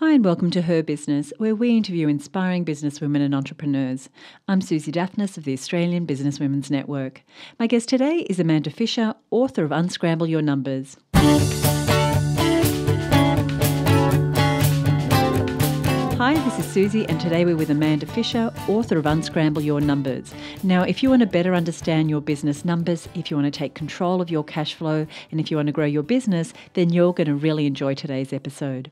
Hi, and welcome to Her Business, where we interview inspiring businesswomen and entrepreneurs. I'm Suzi Dafnis of the Australian Business Women's Network. My guest today is Amanda Fisher, author of Unscramble Your Numbers. Hi, this is Suzi, and today we're with Amanda Fisher, author of Unscramble Your Numbers. Now, if you want to better understand your business numbers, if you want to take control of your cash flow, and if you want to grow your business, then you're going to really enjoy today's episode.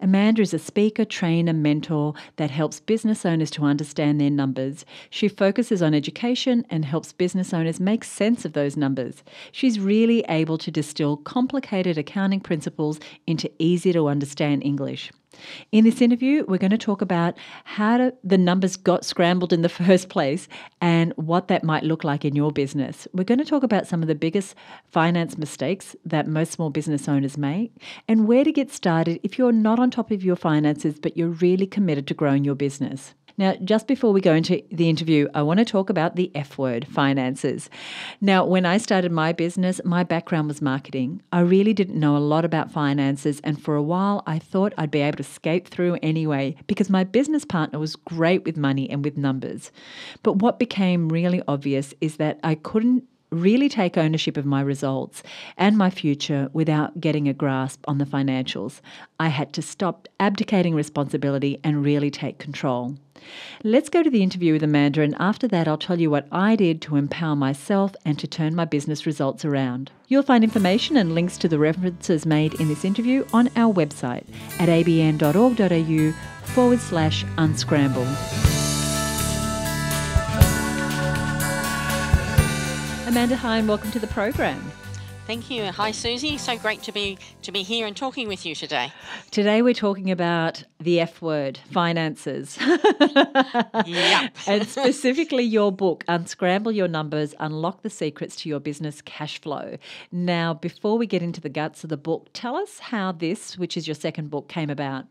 Amanda is a speaker, trainer, mentor that helps business owners to understand their numbers. She focuses on education and helps business owners make sense of those numbers. She's really able to distill complicated accounting principles into easy to understand English. In this interview, we're going to talk about how to, the numbers got scrambled in the first place and what that might look like in your business. We're going to talk about some of the biggest finance mistakes that most small business owners make and where to get started if you're not on top of your finances but you're really committed to growing your business. Now, just before we go into the interview, I want to talk about the F word, finances. Now, when I started my business, my background was marketing. I really didn't know a lot about finances, and for a while, I thought I'd be able to skate through anyway because my business partner was great with money and with numbers. But what became really obvious is that I couldn't really take ownership of my results and my future without getting a grasp on the financials. I had to stop abdicating responsibility and really take control. Let's go to the interview with Amanda, and after that, I'll tell you what I did to empower myself and to turn my business results around. You'll find information and links to the references made in this interview on our website at abn.org.au forward slash unscramble. Amanda, hi, and welcome to the program. Thank you. Hi, Suzi. So great to be to be here and talking with you today. Today we're talking about the F word, finances. yep. and specifically your book, Unscramble Your Numbers, Unlock the Secrets to Your Business Cash Flow. Now, before we get into the guts of the book, tell us how this, which is your second book, came about.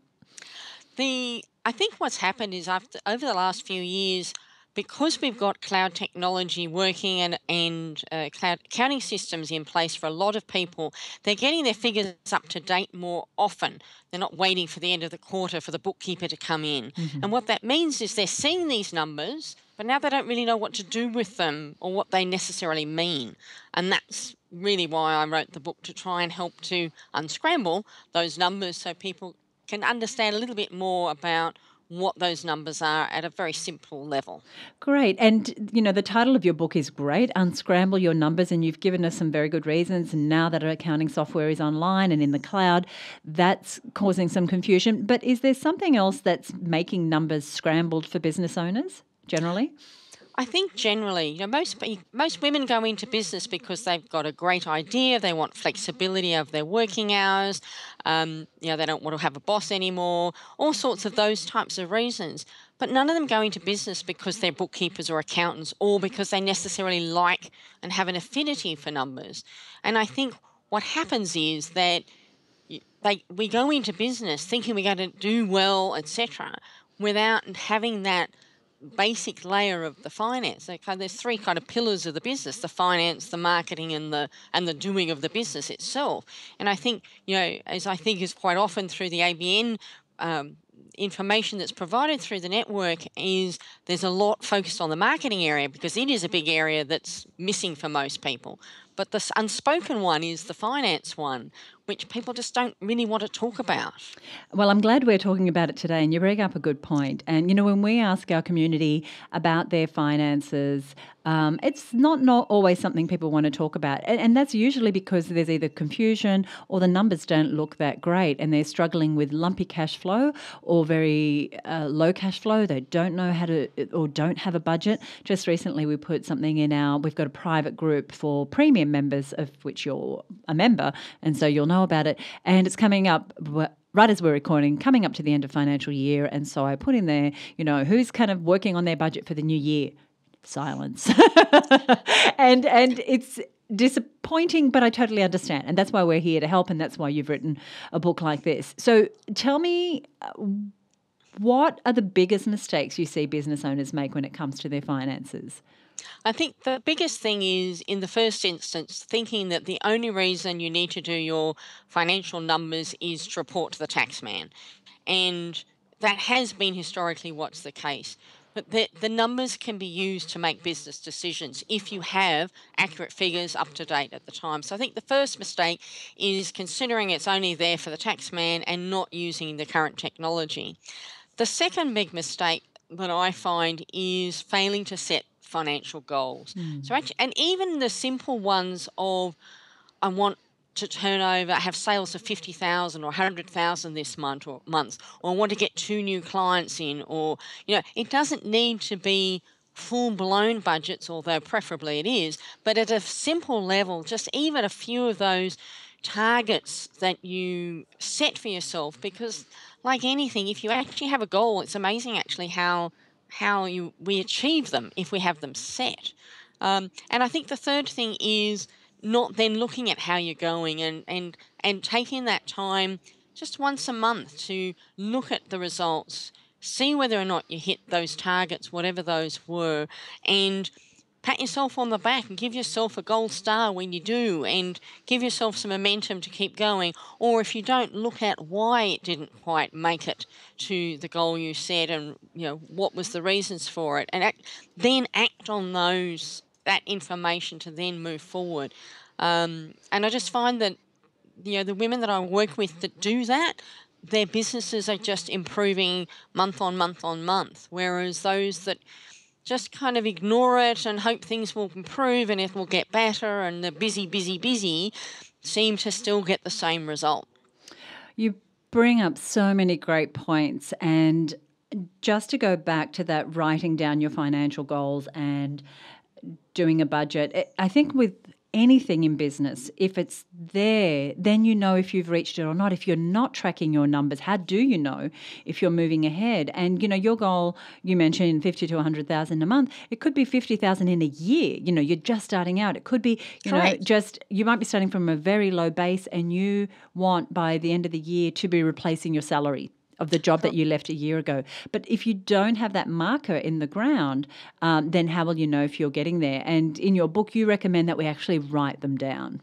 The I think what's happened is after over the last few years because we've got cloud technology working and, and uh, cloud accounting systems in place for a lot of people, they're getting their figures up to date more often. They're not waiting for the end of the quarter for the bookkeeper to come in. Mm-hmm. And what that means is they're seeing these numbers, but now they don't really know what to do with them or what they necessarily mean. And that's really why I wrote the book to try and help to unscramble those numbers so people can understand a little bit more about what those numbers are at a very simple level. Great. And, you know, the title of your book is great Unscramble Your Numbers, and you've given us some very good reasons. And now that our accounting software is online and in the cloud, that's causing some confusion. But is there something else that's making numbers scrambled for business owners generally? I think generally, you know, most most women go into business because they've got a great idea. They want flexibility of their working hours. Um, you know, they don't want to have a boss anymore. All sorts of those types of reasons. But none of them go into business because they're bookkeepers or accountants, or because they necessarily like and have an affinity for numbers. And I think what happens is that they we go into business thinking we're going to do well, etc., without having that basic layer of the finance. Okay, there's three kind of pillars of the business: the finance, the marketing, and the and the doing of the business itself. And I think you know, as I think is quite often through the ABN. Um, information that's provided through the network is there's a lot focused on the marketing area because it is a big area that's missing for most people. But this unspoken one is the finance one, which people just don't really want to talk about. Well, I'm glad we're talking about it today, and you bring up a good point. And you know, when we ask our community about their finances, um, it's not not always something people want to talk about, and, and, that's usually because there's either confusion or the numbers don't look that great, and they're struggling with lumpy cash flow or very uh, low cash flow. They don't know how to or don't have a budget. Just recently, we put something in our. We've got a private group for premium members, of which you're a member, and so you'll know about it. And it's coming up right as we're recording, coming up to the end of financial year. And so I put in there, you know, who's kind of working on their budget for the new year? Silence. and and it's disappointing, but I totally understand. And that's why we're here to help. And that's why you've written a book like this. So tell me. Uh, what are the biggest mistakes you see business owners make when it comes to their finances? I think the biggest thing is, in the first instance, thinking that the only reason you need to do your financial numbers is to report to the taxman. And that has been historically what's the case. But the, the numbers can be used to make business decisions if you have accurate figures up to date at the time. So I think the first mistake is considering it's only there for the taxman and not using the current technology. The second big mistake that I find is failing to set financial goals. Mm. So actually, and even the simple ones of I want to turn over, have sales of 50,000 or 100,000 this month or months, or I want to get two new clients in, or, you know, it doesn't need to be full blown budgets, although preferably it is, but at a simple level, just even a few of those targets that you set for yourself, because like anything, if you actually have a goal, it's amazing actually how how you we achieve them if we have them set. Um, and I think the third thing is not then looking at how you're going and, and, and taking that time just once a month to look at the results, see whether or not you hit those targets, whatever those were, and pat yourself on the back and give yourself a gold star when you do and give yourself some momentum to keep going or if you don't look at why it didn't quite make it to the goal you set and you know what was the reasons for it and act, then act on those that information to then move forward. Um, and I just find that you know the women that I work with that do that, their businesses are just improving month on month on month. Whereas those that just kind of ignore it and hope things will improve and it will get better and the busy, busy, busy seem to still get the same result. You bring up so many great points and just to go back to that writing down your financial goals and doing a budget. I think with anything in business, if it's there, then you know if you've reached it or not. If you're not tracking your numbers, how do you know if you're moving ahead? And you know, your goal you mentioned fifty to hundred thousand a month. It could be fifty thousand in a year. You know, you're just starting out. It could be, you Correct. know, just you might be starting from a very low base, and you want by the end of the year to be replacing your salary of the job that you left a year ago. But if you don't have that marker in the ground, um, then how will you know if you're getting there? And in your book, you recommend that we actually write them down.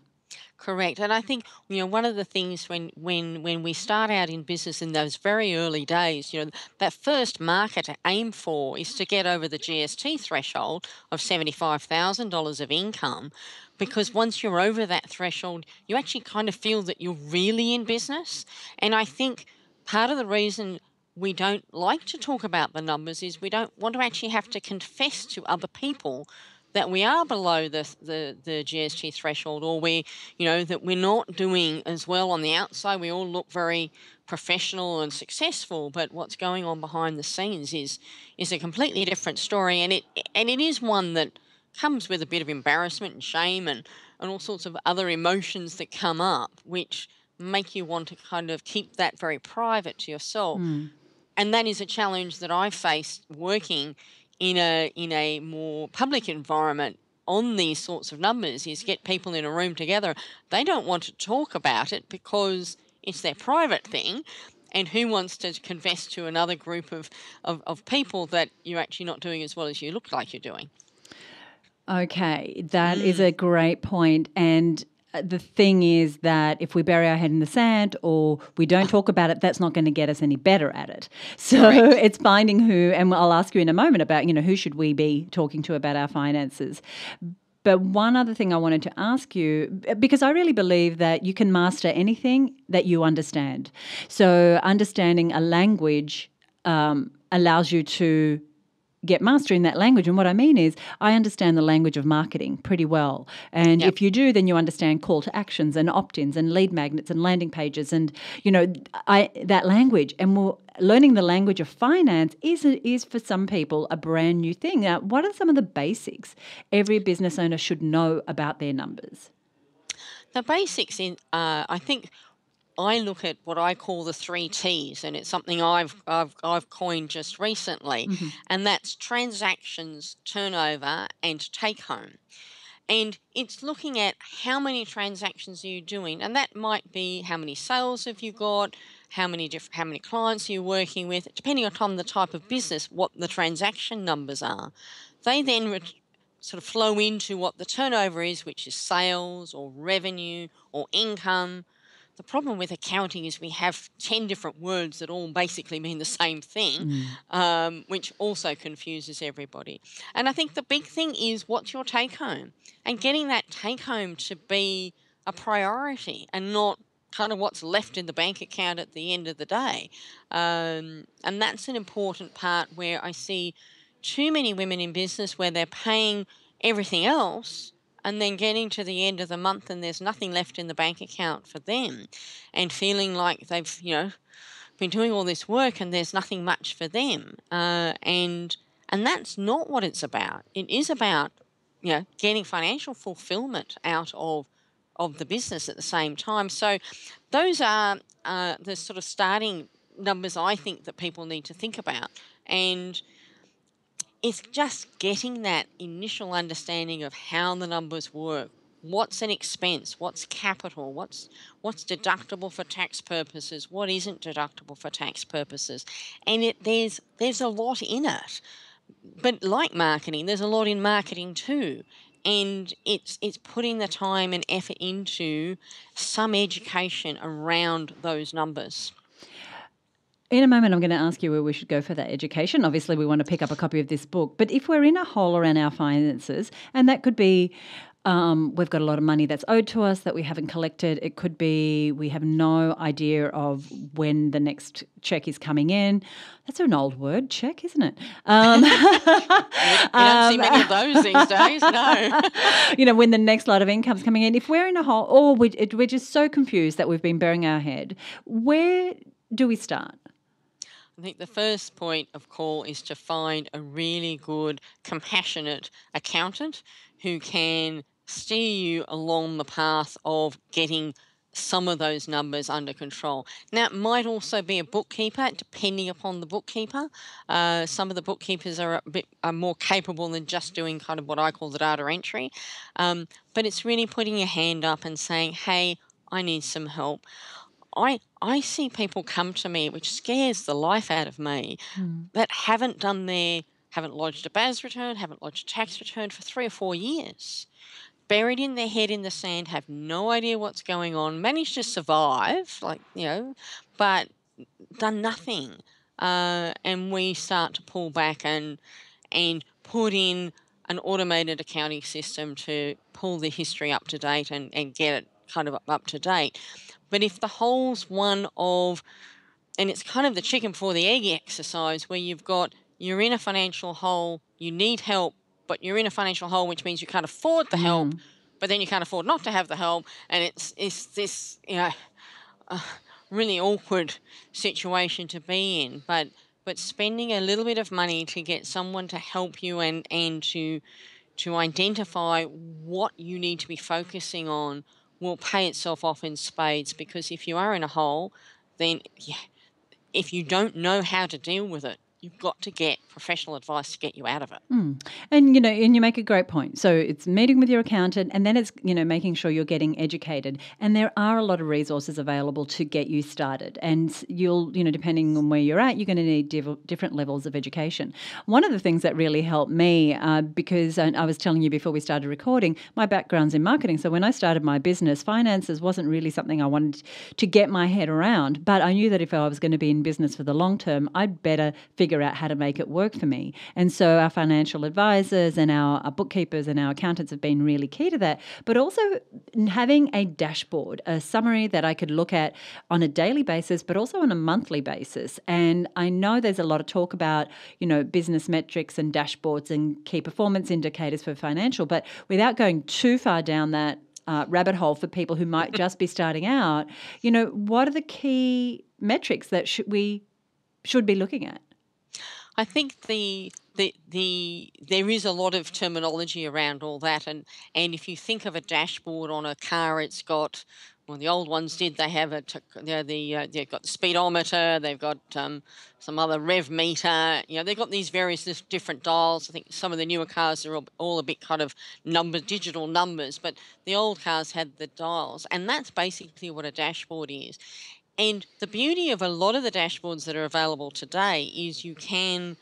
Correct, and I think you know one of the things when when when we start out in business in those very early days, you know that first marker to aim for is to get over the GST threshold of seventy five thousand dollars of income, because once you're over that threshold, you actually kind of feel that you're really in business, and I think part of the reason we don't like to talk about the numbers is we don't want to actually have to confess to other people that we are below the, the, the GST threshold or we, you know, that we're not doing as well on the outside. We all look very professional and successful, but what's going on behind the scenes is is a completely different story and it and it is one that comes with a bit of embarrassment and shame and, and all sorts of other emotions that come up, which make you want to kind of keep that very private to yourself. Mm. And that is a challenge that I faced working in a in a more public environment on these sorts of numbers is get people in a room together. They don't want to talk about it because it's their private thing. And who wants to confess to another group of, of, of people that you're actually not doing as well as you look like you're doing? Okay, that mm. is a great point. And the thing is that if we bury our head in the sand or we don't talk about it, that's not going to get us any better at it. So it's finding who, and I'll ask you in a moment about, you know, who should we be talking to about our finances. But one other thing I wanted to ask you, because I really believe that you can master anything that you understand. So understanding a language um, allows you to get mastery in that language. And what I mean is, I understand the language of marketing pretty well. And yep. if you do, then you understand call to actions and opt ins and lead magnets and landing pages and, you know, I, that language. And we'll, learning the language of finance is, is for some people a brand new thing. Now, what are some of the basics every business owner should know about their numbers? The basics in, uh, I think I look at what I call the three T's, and it's something I've I've, I've coined just recently, mm-hmm. and that's transactions, turnover, and take home. And it's looking at how many transactions are you doing, and that might be how many sales have you got, how many different how many clients are you working with, depending on the type of business, what the transaction numbers are. They then sort of flow into what the turnover is, which is sales or revenue or income. The problem with accounting is we have 10 different words that all basically mean the same thing, um, which also confuses everybody. And I think the big thing is what's your take home? And getting that take home to be a priority and not kind of what's left in the bank account at the end of the day. Um, and that's an important part where I see too many women in business where they're paying everything else and then getting to the end of the month and there's nothing left in the bank account for them and feeling like they've, you know, been doing all this work and there's nothing much for them. Uh, and and that's not what it's about. It is about, you know, getting financial fulfillment out of of the business at the same time. So those are uh, the sort of starting numbers I think that people need to think about. And it's just getting that initial understanding of how the numbers work. What's an expense? What's capital? What's what's deductible for tax purposes? What isn't deductible for tax purposes? And it there's there's a lot in it. But like marketing, there's a lot in marketing too and it's it's putting the time and effort into some education around those numbers. In a moment, I'm going to ask you where we should go for that education. Obviously, we want to pick up a copy of this book. But if we're in a hole around our finances, and that could be um, we've got a lot of money that's owed to us that we haven't collected. It could be we have no idea of when the next check is coming in. That's an old word, check, isn't it? Um, you, don't um, see many of those these days, no. you know, when the next lot of income's coming in. If we're in a hole, or we, it, we're just so confused that we've been burying our head, where do we start? I think the first point of call is to find a really good, compassionate accountant who can steer you along the path of getting some of those numbers under control. Now, it might also be a bookkeeper, depending upon the bookkeeper. Uh, some of the bookkeepers are a bit are more capable than just doing kind of what I call the data entry. Um, but it's really putting your hand up and saying, hey, I need some help. I, I see people come to me, which scares the life out of me, mm. that haven't done their, haven't lodged a BAS return, haven't lodged a tax return for three or four years buried in their head in the sand, have no idea what's going on, managed to survive, like, you know, but done nothing. Uh, and we start to pull back and and put in an automated accounting system to pull the history up to date and, and get it kind of up to date. But if the hole's one of, and it's kind of the chicken before the egg exercise where you've got, you're in a financial hole, you need help, but you're in a financial hole, which means you can't afford the help, mm. but then you can't afford not to have the help, and it's it's this you know uh, really awkward situation to be in. But but spending a little bit of money to get someone to help you and and to to identify what you need to be focusing on will pay itself off in spades because if you are in a hole, then yeah, if you don't know how to deal with it, you've got to get professional advice to get you out of it. Mm. And you know, and you make a great point. So it's meeting with your accountant, and then it's you know making sure you're getting educated. And there are a lot of resources available to get you started. And you'll you know depending on where you're at, you're going to need div- different levels of education. One of the things that really helped me uh, because I, I was telling you before we started recording, my background's in marketing. So when I started my business, finances wasn't really something I wanted to get my head around. But I knew that if I was going to be in business for the long term, I'd better figure figure out how to make it work for me. And so our financial advisors and our, our bookkeepers and our accountants have been really key to that. But also having a dashboard, a summary that I could look at on a daily basis, but also on a monthly basis. And I know there's a lot of talk about, you know, business metrics and dashboards and key performance indicators for financial, but without going too far down that uh, rabbit hole for people who might just be starting out, you know, what are the key metrics that should we should be looking at? I think the the the there is a lot of terminology around all that, and and if you think of a dashboard on a car, it's got well, the old ones did. They have a you know, the uh, they've got the speedometer, they've got um, some other rev meter. You know, they've got these various different dials. I think some of the newer cars are all, all a bit kind of number digital numbers, but the old cars had the dials, and that's basically what a dashboard is. And the beauty of a lot of the dashboards that are available today is you can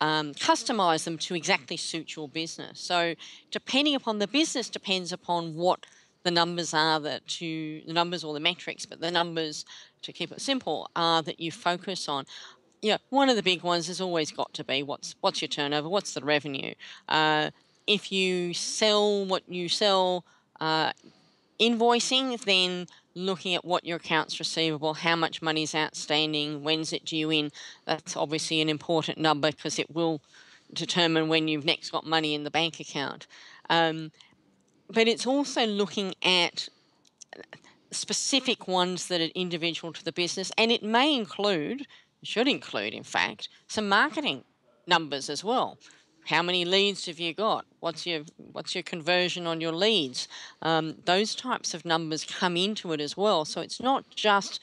um, customize them to exactly suit your business. So, depending upon the business, depends upon what the numbers are that to the numbers or the metrics, but the numbers to keep it simple are that you focus on. Yeah, one of the big ones has always got to be what's what's your turnover, what's the revenue. Uh, if you sell what you sell, uh, invoicing, then looking at what your accounts receivable, how much money is outstanding, when's it due in. That's obviously an important number because it will determine when you've next got money in the bank account. Um, but it's also looking at specific ones that are individual to the business, and it may include, should include, in fact, some marketing numbers as well. How many leads have you got? What's your what's your conversion on your leads? Um, those types of numbers come into it as well. So it's not just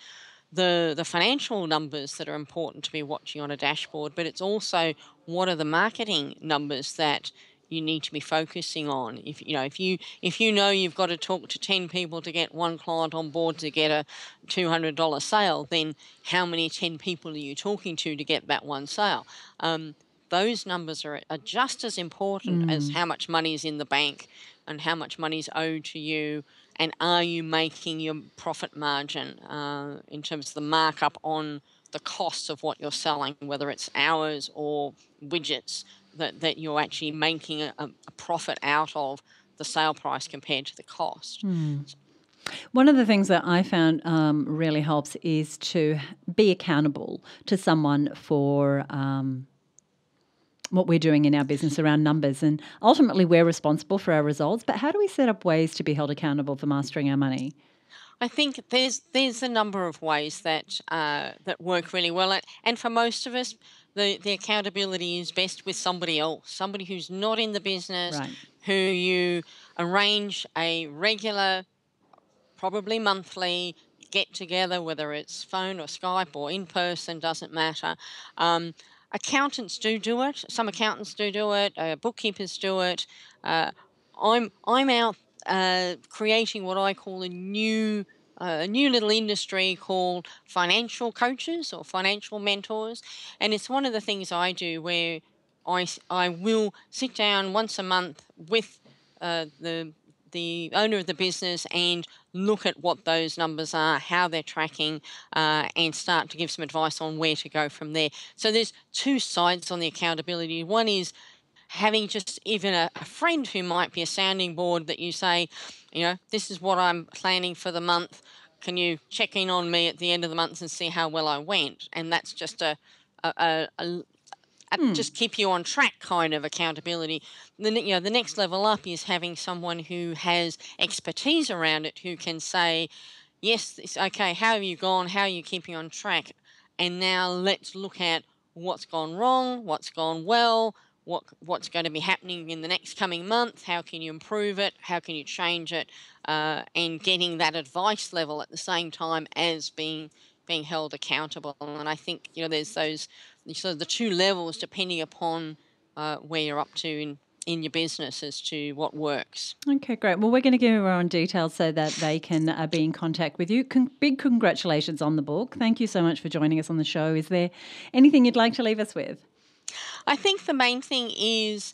the the financial numbers that are important to be watching on a dashboard, but it's also what are the marketing numbers that you need to be focusing on. If you know if you if you know you've got to talk to ten people to get one client on board to get a two hundred dollar sale, then how many ten people are you talking to to get that one sale? Um, those numbers are, are just as important mm. as how much money is in the bank and how much money is owed to you and are you making your profit margin uh, in terms of the markup on the costs of what you're selling, whether it's hours or widgets, that, that you're actually making a, a profit out of the sale price compared to the cost. Mm. One of the things that I found um, really helps is to be accountable to someone for um, what we're doing in our business around numbers. And ultimately, we're responsible for our results. But how do we set up ways to be held accountable for mastering our money? I think there's there's a number of ways that uh, that work really well, and for most of us, the, the accountability is best with somebody else, somebody who's not in the business, right. who you arrange a regular, probably monthly get together, whether it's phone or Skype or in person, doesn't matter. Um, accountants do do it. Some accountants do do it. Uh, bookkeepers do it. Uh, I'm I'm out uh, creating what I call a new uh, a new little industry called financial coaches or financial mentors, and it's one of the things I do where I I will sit down once a month with uh, the the owner of the business and look at what those numbers are, how they're tracking, uh, and start to give some advice on where to go from there. So there's two sides on the accountability. One is having just even a, a friend who might be a sounding board that you say, you know, this is what I'm planning for the month. Can you check in on me at the end of the month and see how well I went? And that's just a, a, a, Hmm. just keep you on track kind of accountability. The you know the next level up is having someone who has expertise around it who can say, yes, it's okay. How have you gone? How are you keeping on track? And now let's look at what's gone wrong, what's gone well, what what's going to be happening in the next coming month. How can you improve it? How can you change it? Uh, and getting that advice level at the same time as being being held accountable. And I think you know there's those so the two levels depending upon uh, where you're up to in in your business as to what works. Okay, great. Well, we're going to give everyone details so that they can uh, be in contact with you. Con- big congratulations on the book. Thank you so much for joining us on the show. Is there anything you'd like to leave us with? I think the main thing is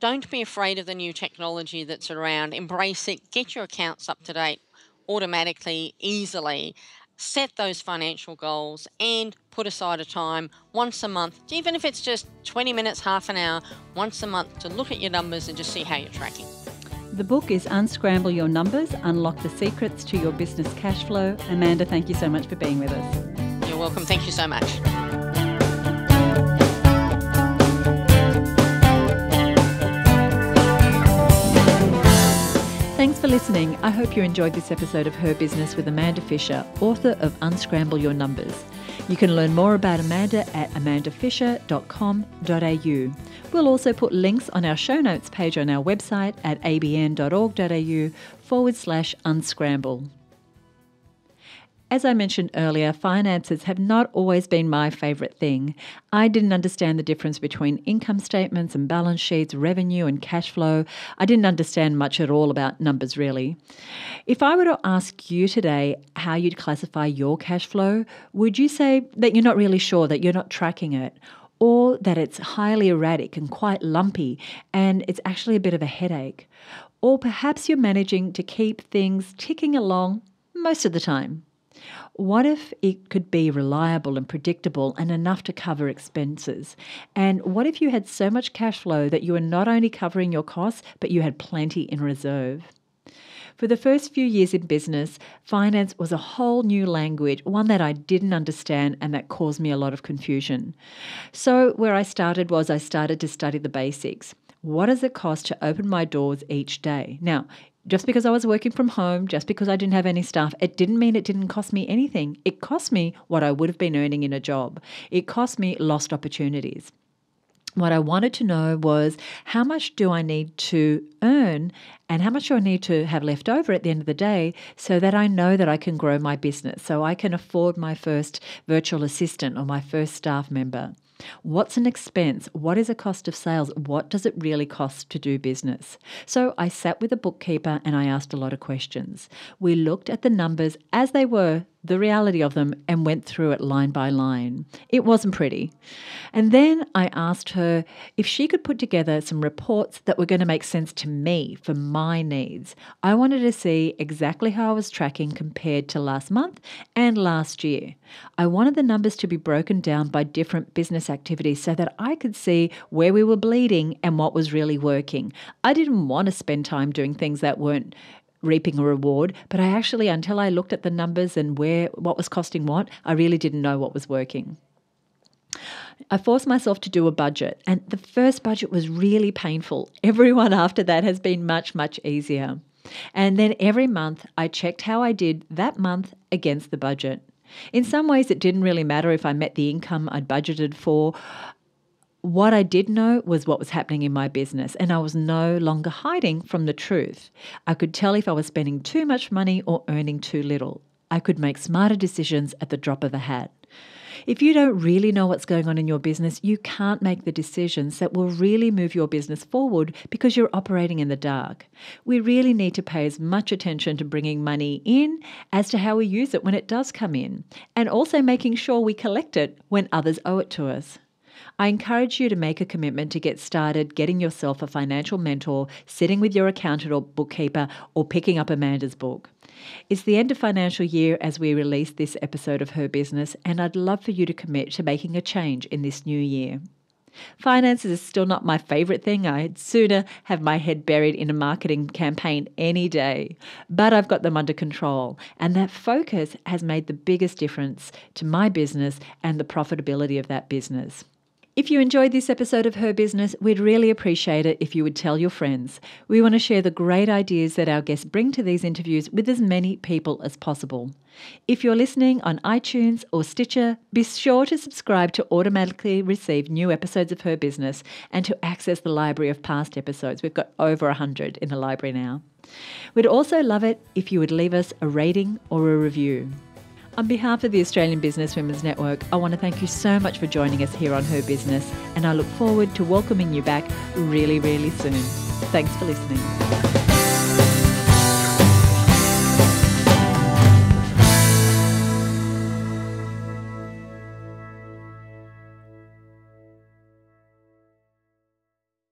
don't be afraid of the new technology that's around. Embrace it. Get your accounts up to date automatically, easily set those financial goals and put aside a time once a month, even if it's just 20 minutes, half an hour, once a month to look at your numbers and just see how you're tracking. The book is Unscramble Your Numbers Unlock the Secrets to Your Business Cash Flow. Amanda, thank you so much for being with us. You're welcome. Thank you so much. Thanks for listening. I hope you enjoyed this episode of Her Business with Amanda Fisher, author of Unscramble Your Numbers. You can learn more about Amanda at amandafisher.com.au. We'll also put links on our show notes page on our website at abn.org.au forward slash unscramble. As I mentioned earlier, finances have not always been my favourite thing. I didn't understand the difference between income statements and balance sheets, revenue and cash flow. I didn't understand much at all about numbers, really. If I were to ask you today how you'd classify your cash flow, would you say that you're not really sure, that you're not tracking it? or that it's highly erratic and quite lumpy and it's actually a bit of a headache. Or perhaps you're managing to keep things ticking along most of the time. What if it could be reliable and predictable and enough to cover expenses? And what if you had so much cash flow that you were not only covering your costs, but you had plenty in reserve? For the first few years in business, finance was a whole new language, one that I didn't understand and that caused me a lot of confusion. So, where I started was I started to study the basics. What does it cost to open my doors each day? Now, just because I was working from home, just because I didn't have any staff, it didn't mean it didn't cost me anything. It cost me what I would have been earning in a job. It cost me lost opportunities. What I wanted to know was how much do I need to earn and how much do I need to have left over at the end of the day so that I know that I can grow my business, so I can afford my first virtual assistant or my first staff member. What's an expense? What is a cost of sales? What does it really cost to do business? So I sat with a bookkeeper and I asked a lot of questions. We looked at the numbers as they were the reality of them and went through it line by line. It wasn't pretty. And then I asked her if she could put together some reports that were going to make sense to me for my needs. I wanted to see exactly how I was tracking compared to last month and last year. I wanted the numbers to be broken down by different business activities so that I could see where we were bleeding and what was really working. I didn't want to spend time doing things that weren't reaping a reward. But I actually, until I looked at the numbers and where what was costing what, I really didn't know what was working. I forced myself to do a budget, and the first budget was really painful. Everyone after that has been much, much easier. And then every month I checked how I did that month against the budget. In some ways, it didn't really matter if I met the income I'd budgeted for. What I did know was what was happening in my business, and I was no longer hiding from the truth. I could tell if I was spending too much money or earning too little. I could make smarter decisions at the drop of a hat. If you don't really know what's going on in your business, you can't make the decisions that will really move your business forward because you're operating in the dark. We really need to pay as much attention to bringing money in as to how we use it when it does come in, and also making sure we collect it when others owe it to us. I encourage you to make a commitment to get started getting yourself a financial mentor, sitting with your accountant or bookkeeper, or picking up Amanda's book. It's the end of financial year as we release this episode of Her Business, and I'd love for you to commit to making a change in this new year. Finances is still not my favourite thing. I'd sooner have my head buried in a marketing campaign any day. But I've got them under control, and that focus has made the biggest difference to my business and the profitability of that business. If you enjoyed this episode of Her Business, we'd really appreciate it if you would tell your friends. We want to share the great ideas that our guests bring to these interviews with as many people as possible. If you're listening on iTunes or Stitcher, be sure to subscribe to automatically receive new episodes of Her Business and to access the library of past episodes. We've got over 100 in the library now. We'd also love it if you would leave us a rating or a review. On behalf of the Australian Business Women's Network, I want to thank you so much for joining us here on Her Business, and I look forward to welcoming you back really, really soon. Thanks for listening.